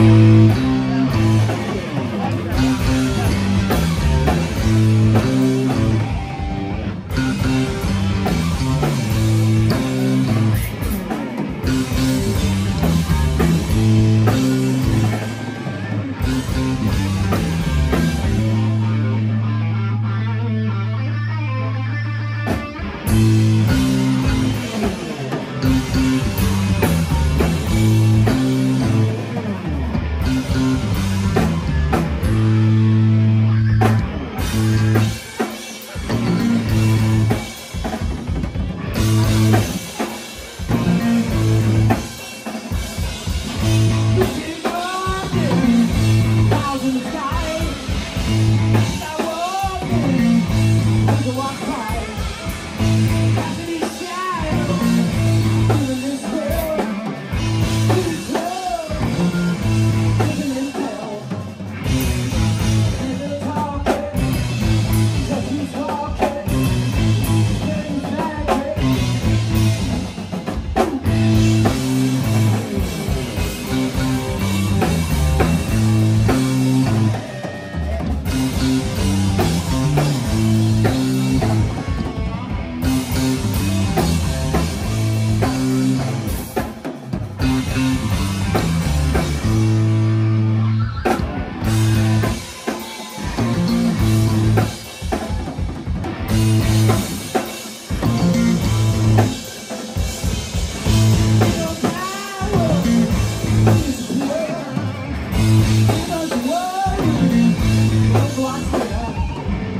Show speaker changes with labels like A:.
A: Bye. thousand, thousand. one.